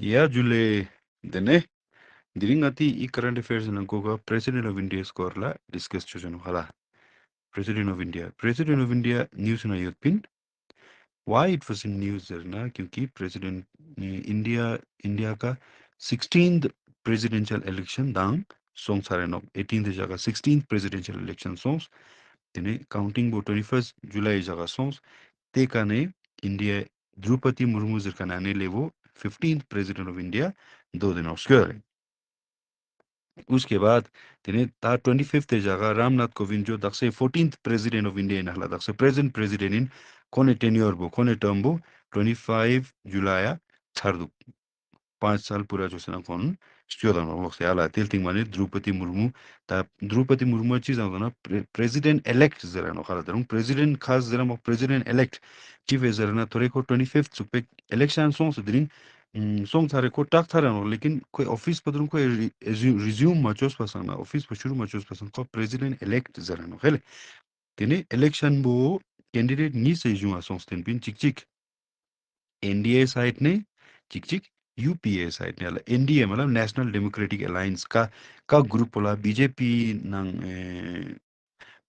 या जुले देने दिरिंग अति ई करंट अफेयर्स नंको का प्रेसिडेंट ऑफ़ इंडिया स्कोर ला डिस्कस चुजन हला president of India president of India news ना यूथ pin why it was in news ना क्योंकि प्रेसिडेंट इंडिया इंडिया का सिक्सटीन प्रेसिडेंशियल इलेक्शन दांग सोंग सारे नो एटीन जगह सिक्सटीन प्रेसिडेंशियल इलेक्शन सोंग दिने काउंटिंग बो ट्वेंटी फ़र्स्ट जुलाई जगह सोंग ते का इंडिया द्रौपदी मुर्मू जिर का नाने ले 15th president of India, though they're not swearing. उसके बाद तिनी तार ट्वेंटी फिफ्थ जगह रामनाथ कोविंद जो दक्षे फोर्टीन प्रेसिडेंट ऑफ़ इंडिया नहला दक्षे प्रेजेंट प्रेसिडेंट इन कोने टेन्योर बो कोने टर्म बो ट्वेंटी फाइव जुलाई थर्ड पाँच साल पूरा जो सेना कौन 시조랑 넘어서 야라 딜팅만이 드루퍼티 무르무 다 드루퍼티 무르무 치자나 프레지던트 엘렉트 저라노 가라더롱 프레지던트 카즈 저라 뭐 프레지던트 엘렉트 chief ezerna thore ko 25th supe election song sudrin mm, song thare ko tak thare no lekin koi office padrun ko resume ma chos pasan office pa shuru ma chos pasan ko president elect zarano hele tene election bo candidate ni se ju asong sten bin chik chik nda site ne. Chik chik UPA side ने NDA मतलब national democratic alliance का का group होला BJP नंग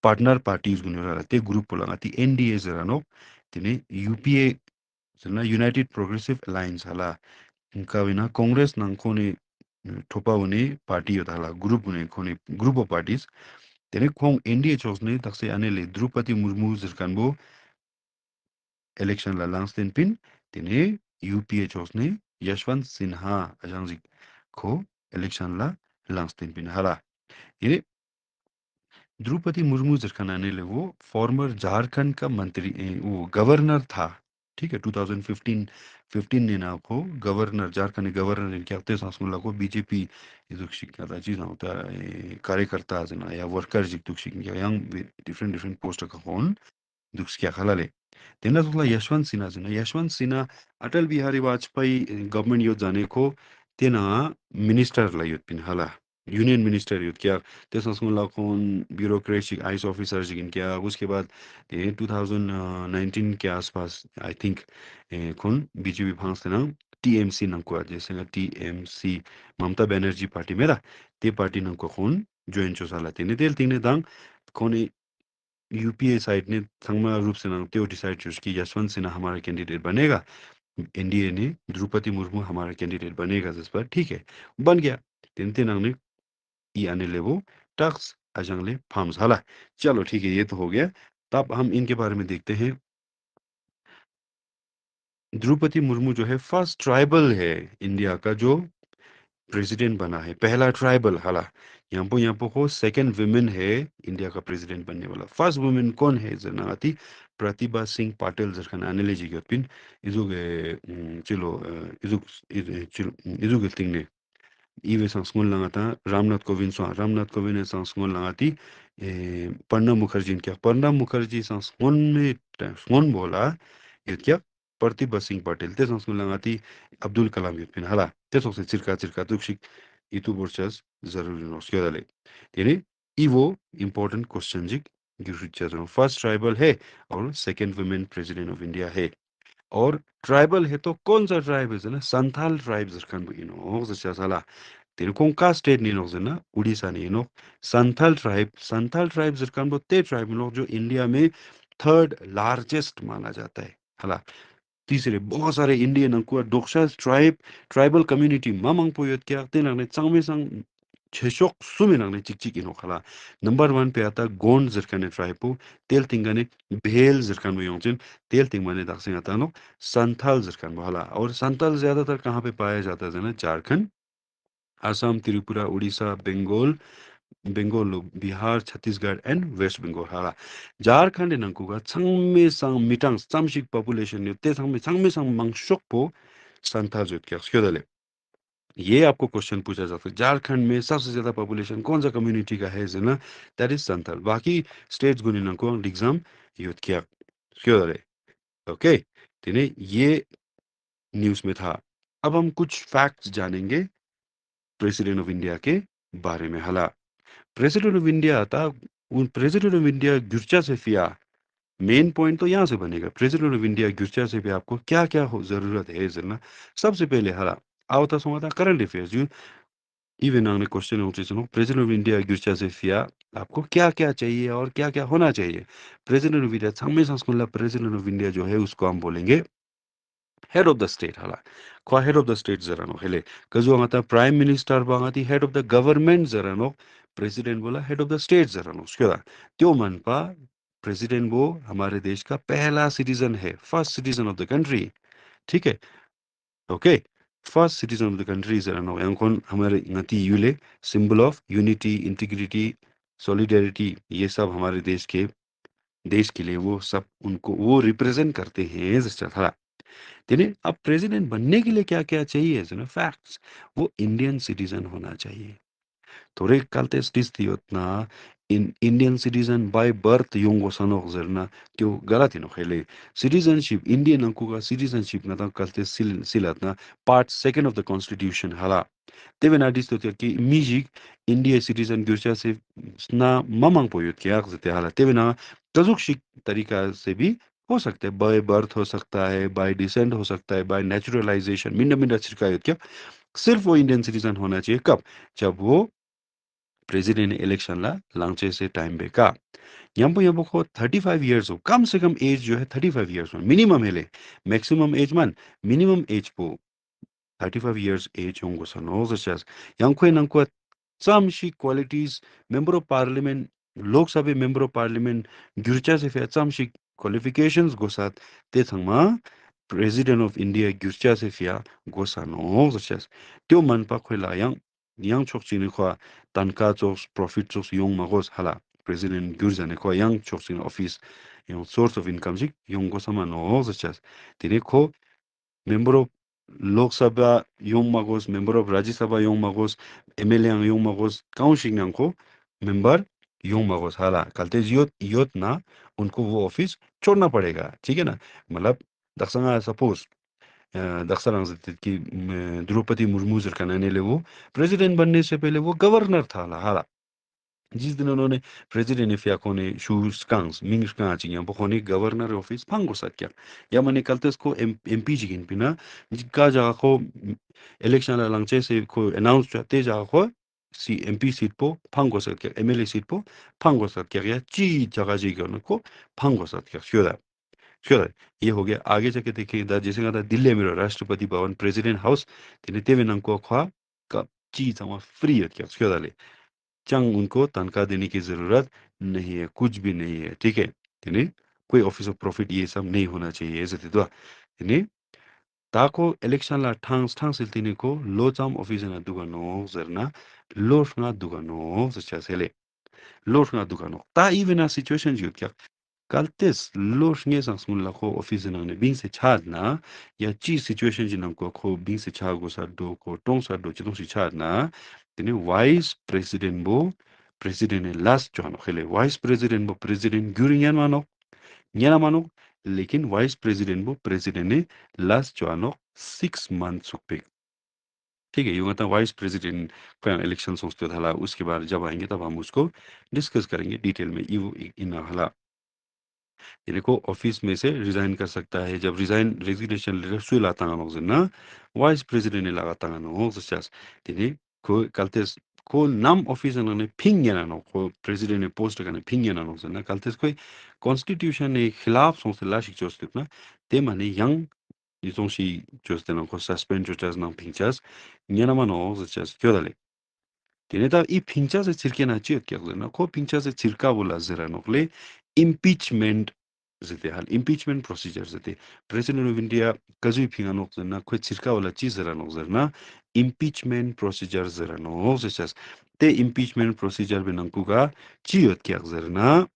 partner parties गुने ते group होला ngati NDA जरा नो तिने यूपीए जना यूनाइटेड प्रोग्रेसिव अलायंस हाला इनका बिना कांग्रेस नंग कोने ठोपा उने पार्टी होता हाला ग्रुप उने कोने ग्रुप ऑफ पार्टीज तेने खोंग एनडीए चोस ने तक आने ले द्रुपति मुर्मू जरकान बो इलेक्शन ला लांस दिन पिन तिने यूपीए चोस ने यशवंत सिन्हा अजांगजी को इलेक्शन ला लांस दिन पिन हाला ये द्रुपति मुर्मू जरखानाने ले वो फॉर्मर झारखंड का मंत्री वो गवर्नर था ठीक है 2015 15 ने ना को गवर्नर झारखंड गवर्नर क्या होते सांसमुला को बीजेपी शिक्षा चीज़ होता कार्यकर्ता जना या वर्कर जिक दुक शिक्षा यंग डिफरेंट डिफरेंट पोस्ट का होन खलाले। तेना तुला यशवंत सिन्हा जना, यशवंत सिन्हा, अटल बिहारी वाजपेयी गवर्नमेंट यो जाने को तेना मिनिस्टर ला युत पिन, हाला, यूनियन मिनिस्टर युद्ध क्या त्यसमा मुला कोन ब्यूरोक्रेसी आईस ऑफिसर जिन क्या, उसके बाद, ए 2019 के आसपास, आई थिंक कौन बीजेपी फांस थे ना टीएमसी नंको जैसे टीएमसी ममता बनर्जी पार्टी मेरा ते पार्टी नंको कौन ज्वाइन चो साला तेने, तेल तिने दांग कोने यूपीए साइड ने संगमा रूप से ना त्यो डिसाइड चूज़ की यशवंत सिन्हा हमारा कैंडिडेट बनेगा। एनडीए ने द्रौपदी मुर्मू हमारा कैंडिडेट बनेगा जिस पर, ठीक है, बन गया। तीन तीन ने ई आने ले वो टक्स अजंगले फार्म्स। हाला, चलो ठीक है, ये तो हो गया। तब हम इनके बारे में देखते हैं। द्रौपदी मुर्मू जो है फ़र्स्ट ट्राइबल है इंडिया का, जो प्रेसिडेंट बना है, पहला ट्राइबल हाला। यहाँ पर हो सेकेंड वुमेन है इंडिया का प्रेसिडेंट बनने वाला। फ़र्स्ट वुमेन कौन है? जनाती प्रतिभा सिंह पाटिल, जरखान आने जी पिन इजुग चिलो इजुग चिलो इजुग तिंग ने। इवे संस्मोल लगाता, रामनाथ कोविंद सो, रामनाथ कोविंद ने संस्मोल लगाती प्रणब मुखर्जी क्या। प्रणब मुखर्जी संस्मोल में संस्मोल बोला, ये क्या, प्रतिभा सिंह पाटिल, ते संस्मोल लगाती, अब्दुल कलाम युत पिन, हाला, ते सोसे चिरका चिरका तुक्षिक itu borchas zaruri nos yodale tiene ivo, important question jik गिरफ़्तार फ़र्स्ट ट्राइबल है और second women president of India है और ट्राइबल है तो कौन सा ट्राइब है ना संथाल ट्राइब जरखान साला तेरे को का स्टेट नहीं नो ना उड़ीसा नहीं नो संथाल ट्राइब संथाल ट्राइब जरखान वो ते ट्राइब लोग जो इंडिया में थर्ड लार्जेस्ट माना जाता है हला तीसरे बहुत सारे इंडियन अंकुआ डोक्सा ट्राइब ट्राइबल कम्युनिटी मामंग पोयत क्या तेना ने चांगमे संग छेशोक सुमे नंगने चिक चिक इनो खला नंबर वन पे आता गोंड जरकाने ट्राइब तेल तिंगाने भेल जरकान में योंचिन तेल तिंग माने दाक्सिंग आता नो संथाल जरकान हला और संथाल ज्यादातर कहाँ पे पाया जाता है ना Jharkhand Assam Tripura Orissa Bengal Bengal Bihar Chhattisgarh and west Bengal हाला झारखंड नंकुगा संगमे संग मिटांग सामशिक पॉपुलेशन ने ते संगमे संगमे संग मंगशोक पो संथाल जुत क्या स्क्योदले ये आपको क्वेश्चन पूछा जाता है झारखंड में सबसे ज़्यादा पॉपुलेशन कौन सा कम्युनिटी का है ना दैट इज़ संथाल बाकी स्टेट्स गुनी को एग्ज़ाम यूथ किया स्क्योदले ओके तिने ये न्यूज़ में था अब हम कुछ फैक्ट्स जानेंगे प्रेसिडेंट ऑफ़ इंडिया के बारे में हला प्रेसिडेंट ऑफ़ इंडिया था, उन प्रेसिडेंट ऑफ़ इंडिया गिरचा से फिया। मेन पॉइंट तो यहाँ से बनेगा। प्रेसिडेंट ऑफ़ इंडिया गिरचा से भी आपको क्या क्या हो, ज़रूरत है जरना सबसे पहले हला Auta somata current affairs you even हमने क्वेश्चन होते सुनो। प्रेसिडेंट ऑफ़ इंडिया गिरचा से फिया। आपको क्या क्या चाहिए और क्या क्या होना चाहिए? प्रेसिडेंट ऑफ़ इंडिया हमें संस्कुला प्रेसिडेंट ऑफ़ इंडिया जो है उसको हम बोलेंगे हेड ऑफ़ द स्टेट हाला क्वा हेड ऑफ़ द स्टेट जरा नो, हेले। कजो आता प्राइम मिनिस्टर बांगाती हेड ऑफ़ द गवर्नमेंट जरा नो। प्रेसिडेंट बोला हेड ऑफ़ द स्टेट जरा नो उसके त्यो मन पा प्रेसिडेंट वो हमारे देश का पहला सिटीजन है first citizen of the country ठीक है? Okay first citizen of the country जरा नो हमारे ngati Yule symbol of unity integrity solidarity ये सब हमारे देश के देश के लिए वो सब उनको वो रिप्रेजेंट करते हैं था तेने अब प्रेसिडेंट बनने के लिए क्या क्या चाहिए फैक्ट्स वो इंडियन सिटीजन होना चाहिए। थोरै kaltes distiotna in Indian citizen by birth yongo sanok zerna त्यो गलत हिनो खेले सिटीजनशिप इंडियन अंकुगा सिटीजनशिप ना ता kaltes sil silatna part second of the constitution hala. तेवे ना दिस्तो त्यो कि मिजिक इंडिया सिटीजन गुरचा से ना ममंग पोयुत के आग जते हाला तेवे ना तजुक तरीका भी हो सकता बाय बर्थ हो सकता है बाय डिसेंट हो सकता है बाय नेचुरलाइजेशन मिंडा मिंडा छिड़कायुत क्या सिर्फ़ वो इंडियन सिटीजन होना चाहिए कब जब वो प्रेसिडेंट इलेक्शन ला लांचे से टाइम बेका यंपो यंपो को 35 इयर्स हो, कम से कम एज जो है 35 इयर्स हो मिनिमम हेले मैक्सिमम एज मान मिनिमम एज पो 35 इयर्स एज होंगो सनो जचास यंको नंको चामशी qualities member of parliament Lok Sabha member of parliament गिरचा से फे चामशी क्वालिफिकेशंस गोसात ते थंगमा प्रेसिडेंट ऑफ़ इंडिया गिरचा से फिया गोसानो जचास त्यो मनपा खोला yang yang chok chini kwa tanka chok profit chok yong magos hala president gyurjane kwa yang chok chini office yung source of income jik yong go sama no zachas tini ko member of lok sabha yong magos member of rajya sabha yong magos mla yang yong magos kaun shik nang ko member yong magos hala kalte yot yot na उनको वो office छोड़ना पड़ेगा ठीक है ना मतलब दक्षिणा suppose दक्षरांग की द्रौपदी मुर्मू जरकनाने ले वो प्रेसिडेंट बनने से पहले वो गवर्नर था हाला जिस दिन उन्होंने प्रेसिडेंट इफिया कोने शूज कांग्स मिंग्स का चिंगा बखोने गवर्नर ऑफिस फंगो सक्या या मने कलते उसको एमपी जिगिन पिना जिका जगह को इलेक्शन लंचे से को अनाउंस करते जगह को सी एमपी सीट पो फंगो सक्या एमएलए सीट पो फंगो सक्या या ची जगह जिगन को फंगो सक्या श्योदा श्योर ये हो गया। आगे जाके देखिए दा, जैसे कहा दिल्ली में राष्ट्रपति भवन, प्रेसिडेंट हाउस, तिने तेवे नंको ख्वा का चीज़ हम फ्री है क्या श्योर ले चंग उनको तनख्वाह देने की ज़रूरत नहीं है, कुछ भी नहीं है, ठीक है? तिने कोई ऑफ़िस ऑफ़ प्रॉफिट ये सब नहीं होना चाहिए, ऐसे तो तिने ताको इलेक्शन ला ठांग ठांग सिल तिने को लो चाम ऑफ़िस ना दुगानो जरना लोट ना दुगानो सच्चा सेले लोट ना दुगानो ता इवन सिचुएशन जो क्या? Kaltes lo shnge sang smun la kho office na ne bing se chad na ya chi situation jin ko kho bing se cha go sa do ko tong sa do chidong si chad na tene vice president bo president last jo no khele vice president bo president gyuring yan mano nyana mano लेकिन vice president वो president ने last जो आनो six month सुपे ठीक है ये मतलब वाइस प्रेसिडेंट का इलेक्शन सोचते था उसके बाद जब आएँगे तब हम उसको डिस्कस करेंगे डिटेल में यू इन हला ये को ऑफिस में से रिजाइन कर सकता है जब रिजाइन रेजिग्नेशन लेटर सुई लाता ना वाइस प्रेसिडेंट ने लगाता नो सचास तिनी को कलतेस को नाम ऑफिस ने फिंग ना नो को प्रेसिडेंट ने पोस्ट करने फिंग ना नो ना कलतेस कोई कॉन्स्टिट्यूशन ने खिलाफ सोच ला शिक जोस्त ना ते माने young 이 동시 조스테는 거 서스펜드 조스나 핑차스 냐나마노 저스 교달레 tiene i pincha se cirke na chi kya gna ko pincha se cirka bola zera nokle impeachment zite hal impeachment procedure zite. President of india kazu phinga nok na khoi chirka wala chi zara nok zara na impeachment procedure zara no se chas te impeachment procedure be nang ku ga chi yot kya zara na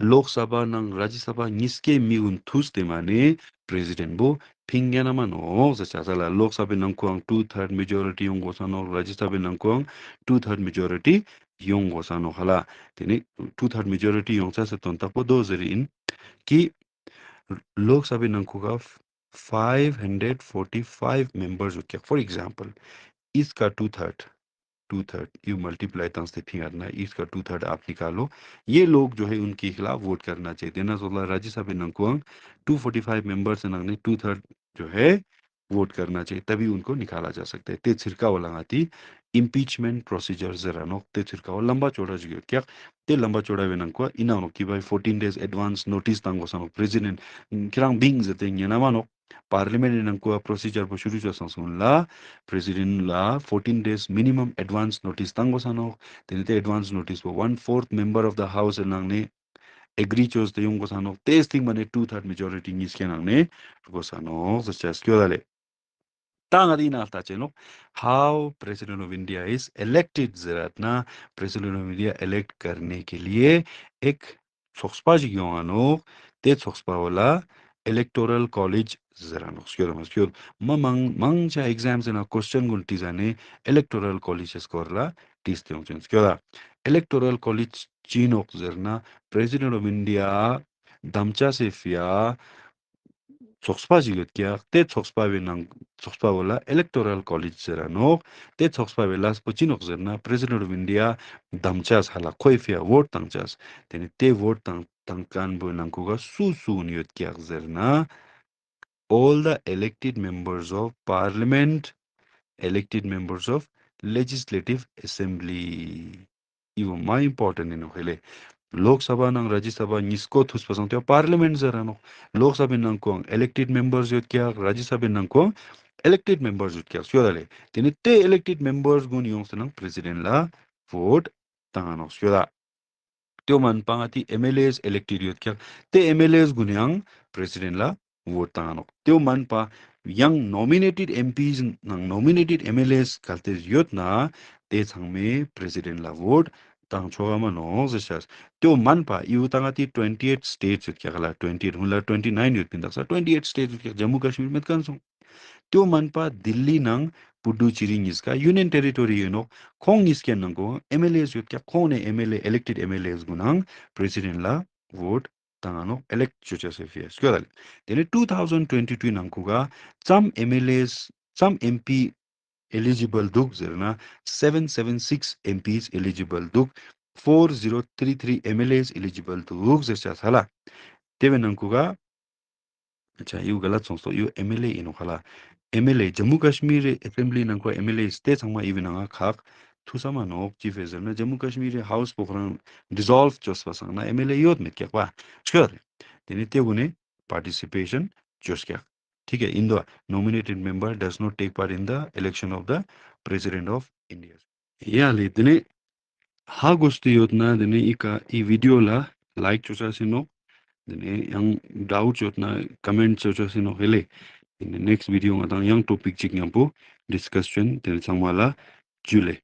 lok sabha nang rajya sabha niske mi un thus te mane president bo phinga na ma no se chas la lok sabha nang ku ang 2/3 majority ung go sa no rajya sabha nang ku ang 2/3 majority yung gosa no hala tini two third majority yung sa ton tapo do zeri in ki loksabe nangkuga 545 members ho for example इसका two third two third you multiply तंस से फिंगरना इसका two third आप निकालो ये लोग जो है उनके खिलाफ वोट करना चाहिए देना सोला राज्यसभा नंकुआंग 245 मेंबर्स नंगने टू थर्ड जो है वोट करना चाहिए तभी उनको निकाला जा सकता है ते छिरका वाला आती impeachment procedure ra nok te thir ka lamba choda ji kya te lamba choda we nang ko ina no ki by 14 days advance notice tang sa president mm, kirang bing ze te nyana ma no parliament nang ko procedure bo shuru jo sang la president la 14 days minimum advance notice tang sa no te te advance notice bo one fourth member of the house e nang ne agree chose te yung ko sa no te thing mane two third majority ngis ke ne ko sa no so chas kyo dale. Tangadi nalta cheno, how President of India is elected ziratna, President of India elect करने के लिए एक सोक्सपा जी YONO, ते सोक्सपा वाला electoral college zirano, skyor ama skyor, ma mang, mang cha exams na question gun tizane electoral college skorla tiz te onchen skyor electoral college chinok zirna, President of India damcha se fiya, tsokspaa zhigot kiaag, te tsokspaawe nang, tsokspaawe la electoral college zira noog, te tsokspaawe la spochinoog zirna President of India damchaas hala khoi fiya vote tangchaas, teni te vote tang tangkaanbo nang kuga su su niyot kiaag zirna, all the elected members of parliament, elected members of legislative assembly. Iwo maa important ino khele, Lok Sabha नंग राज्यसभा निस्को थुस पसंग तो parliament जर no Lok Sabha नंग को elected members जो क्या, राज्यसभा नंग को elected members जो क्या सो दले तिने ते इलेक्टेड मेंबर्स गुन योंग से नंग प्रेसिडेंट ला वोट तानो सो दा त्यो मन पाती एमएलएस इलेक्टेड जो क्या, ते एमएलएस गुन यंग प्रेसिडेंट ला वोट तानो। त्यो मन पा यंग नॉमिनेटेड एमपीज नंग नॉमिनेटेड एमएलएस कलते जो ना, ते छंग में president La vote tang choga ma no ze shas. Tyo man pa iu tang ati 28 states ut kya gala 28, hula 29 yut pinda sa 28 states ut kya jammu kashmir met kan so tyo man pa delhi nang puducherry is ka union territory you know khong is kya nang go mlas yut kya khong ne mla elected mlas gunang president la vote 당ano elect chuchase fie skyo dal 2022 nang ku ga some mlas some mp eligible duk zirna 776 MPs eligible duk 4033 MLAs eligible duk zircha sala. Teve nanku ga acha yu galat song so yu MLA inu khala. MLA Jammu Kashmir assembly nanku MLA ste thangma even nga khak thusama no chief azar na Jammu Kashmir house pokhran dissolve choswa sang na MLA yod mit kya kwa sure deni te gune participation chos kya ठीक है in the nominated member does not take part in the election of the president of India ये दिने हा गोष्टी योजना दिने इका, ई वीडियो ला लाइक दिने यंग डाउट योजना कमेंट चोसासिनो हेले इन नेक्स्ट वीडियो मा यंग टॉपिक चिक यंपो डिस्कशन तेल संवाला जुले।